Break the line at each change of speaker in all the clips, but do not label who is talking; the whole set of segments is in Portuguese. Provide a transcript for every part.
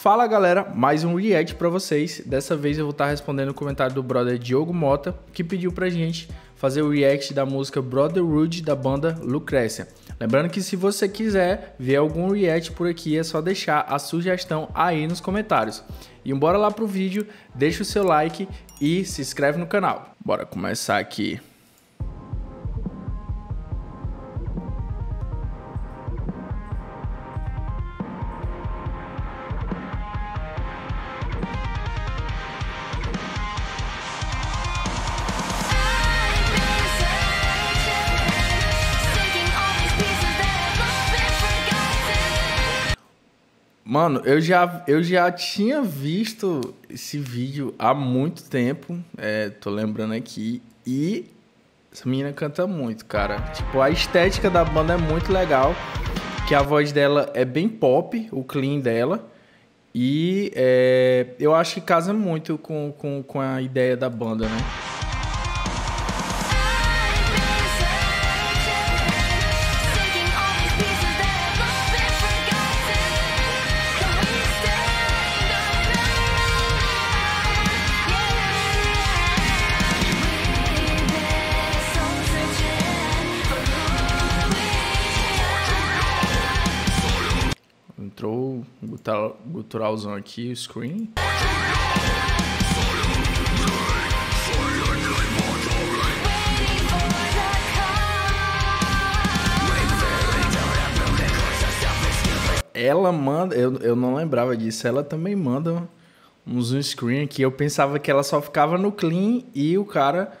Fala galera, mais um react para vocês. Dessa vez eu vou estar respondendo o comentário do brother Diogo Mota, que pediu pra gente fazer o react da música Brotherhood da banda Lucrécia. Lembrando que se você quiser ver algum react por aqui, é só deixar a sugestão aí nos comentários. E bora lá pro vídeo, deixa o seu like e se inscreve no canal. Bora começar aqui. Mano, eu já, eu já tinha visto esse vídeo há muito tempo. É, tô lembrando aqui. E essa menina canta muito, cara. Tipo, a estética da banda é muito legal. Que a voz dela é bem pop, o clean dela. E é, eu acho que casa muito com, com, com a ideia da banda, né? Entrou o guturalzão aqui, o screen. Ela manda, eu, eu não lembrava disso, ela também manda uns screen aqui. Eu pensava que ela só ficava no clean e o cara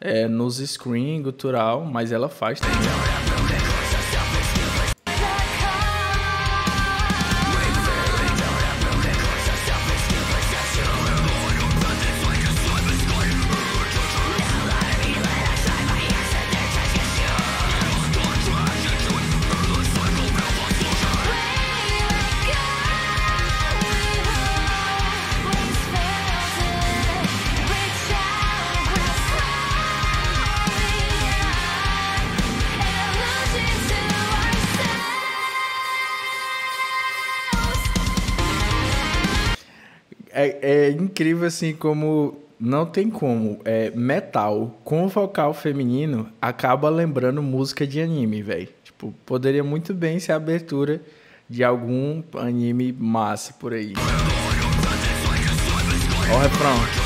é, nos screen gutural, mas ela faz também. É, é incrível assim como não tem como. É, metal com vocal feminino acaba lembrando música de anime, velho. Tipo, poderia muito bem ser a abertura de algum anime massa por aí. Ó o refrão.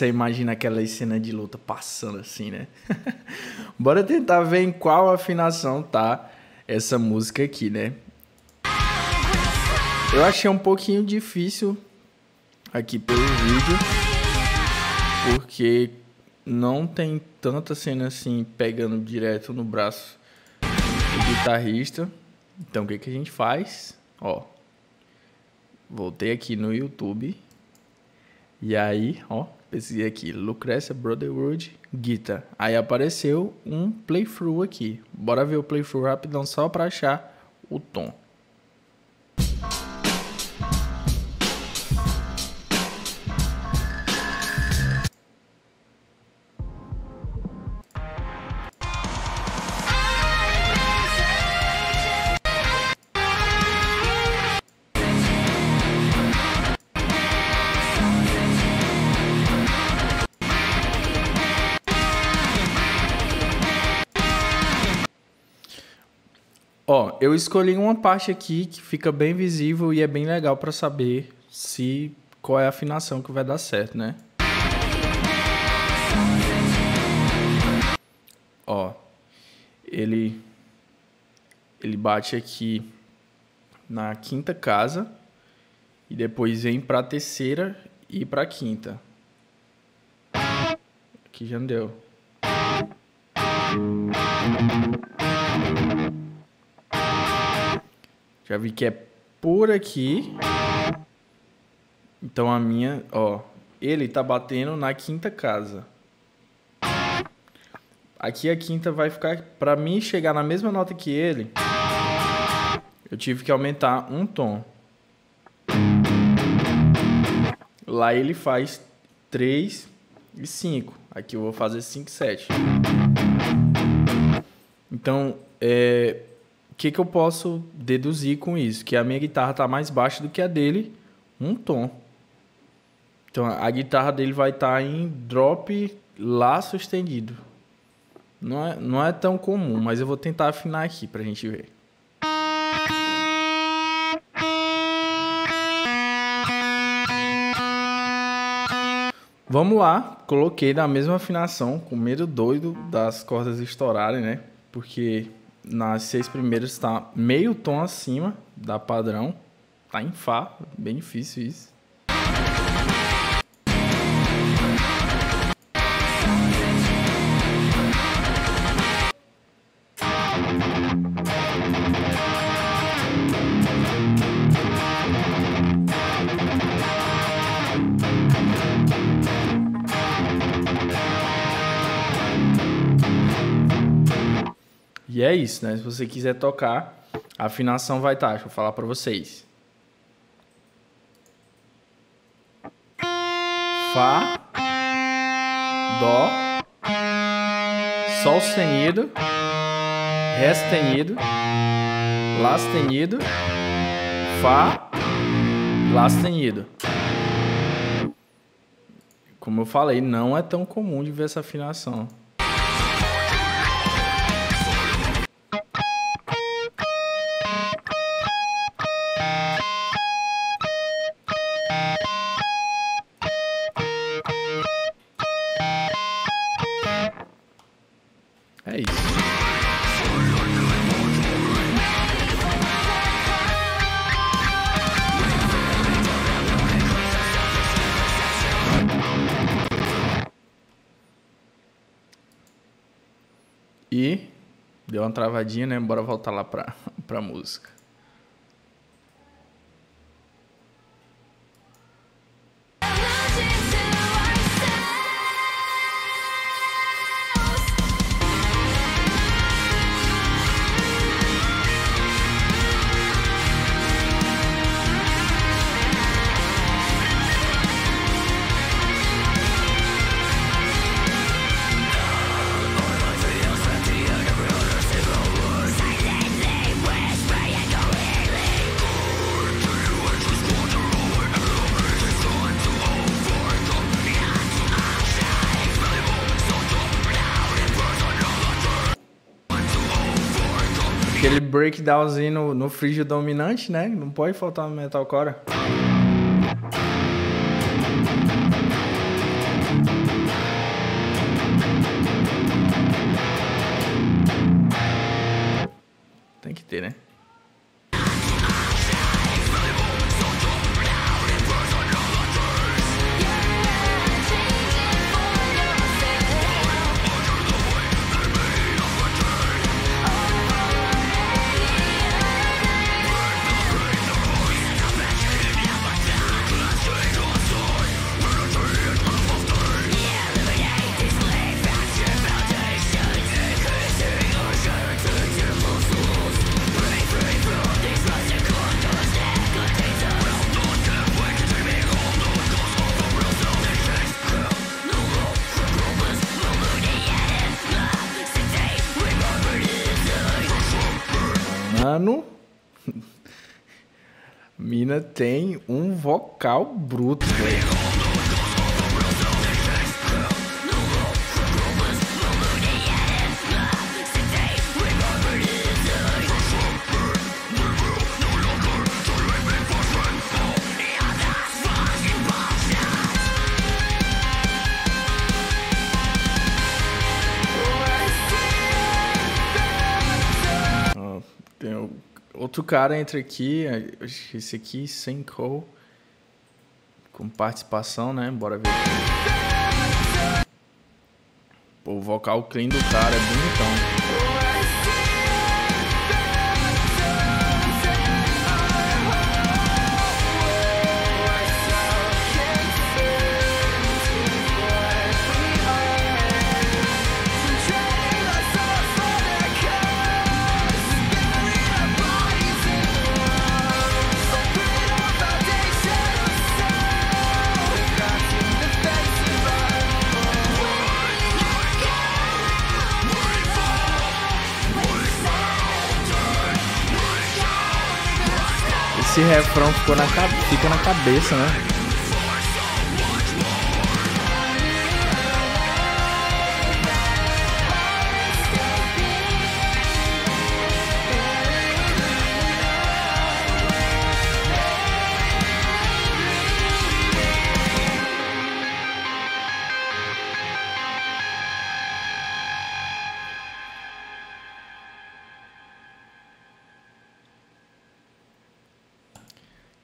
Você imagina aquela cena de luta passando assim, né? Bora tentar ver em qual afinação tá essa música aqui, né? Eu achei um pouquinho difícil aqui pelo vídeo, porque não tem tanta cena assim pegando direto no braço do guitarrista. Então o que, que a gente faz? Ó, voltei aqui no YouTube e aí, ó, pesquisei aqui, Lucrecia Brotherhood Guitar. Aí apareceu um playthrough aqui. Bora ver o playthrough rapidão só para achar o tom. Ó, eu escolhi uma parte aqui que fica bem visível e é bem legal para saber se qual é a afinação que vai dar certo, né? Ó, ele ele bate aqui na quinta casa e depois vem para terceira e para quinta. Aqui já não deu. Já vi que é por aqui. Então a minha, ó, ele tá batendo na quinta casa. Aqui a quinta vai ficar, para mim chegar na mesma nota que ele, eu tive que aumentar um tom. Lá ele faz 3 e 5. Aqui eu vou fazer 5 e 7. Então, é, que, que eu posso deduzir com isso? Que a minha guitarra está mais baixa do que a dele, um tom. Então, a guitarra dele vai estar tá em drop Lá sustenido. Não é, não é tão comum, mas eu vou tentar afinar aqui pra gente ver. Vamos lá, coloquei na mesma afinação, com medo doido das cordas estourarem, né? Porque nas seis primeiras está meio tom acima da padrão, tá em Fá, bem difícil isso. E é isso, né? Se você quiser tocar, a afinação vai estar. Tá, deixa eu falar para vocês. Fá, Dó, Sol sustenido, Ré sustenido, Lá sustenido, Fá, Lá sustenido. Como eu falei, não é tão comum de ver essa afinação. Deu uma travadinha, né? Bora voltar lá pra, pra música. Breakdownzinho no, no frígio dominante, né? Não pode faltar no metalcore. Tem que ter, né? Mano, mina tem um vocal bruto. Cara entra aqui, esse aqui, sem call, com participação, né? Bora ver. Pô, o vocal clean do cara é bonitão. Esse refrão ficou na, fica na cabeça, né?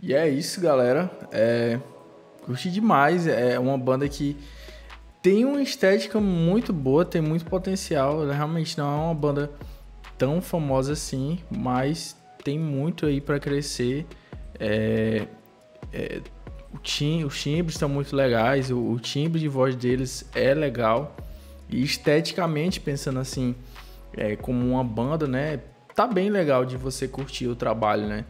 E é isso, galera. É, curti demais. É uma banda que tem uma estética muito boa, tem muito potencial. Realmente não é uma banda tão famosa assim, mas tem muito aí para crescer. É, é, tim, os timbres estão muito legais, o, o, timbre de voz deles é legal. E esteticamente, pensando assim, é, como uma banda, né? Tá bem legal de você curtir o trabalho, né?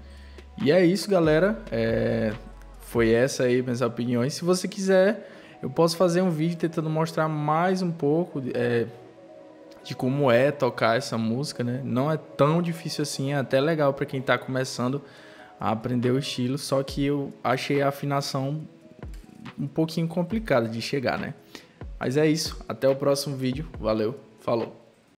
E é isso, galera. É... Foi essa aí minhas opiniões. Se você quiser, eu posso fazer um vídeo tentando mostrar mais um pouco é... de como é tocar essa música, né? Não é tão difícil assim, é até legal para quem está começando a aprender o estilo, só que eu achei a afinação um pouquinho complicada de chegar, né? Mas é isso, até o próximo vídeo. Valeu, falou.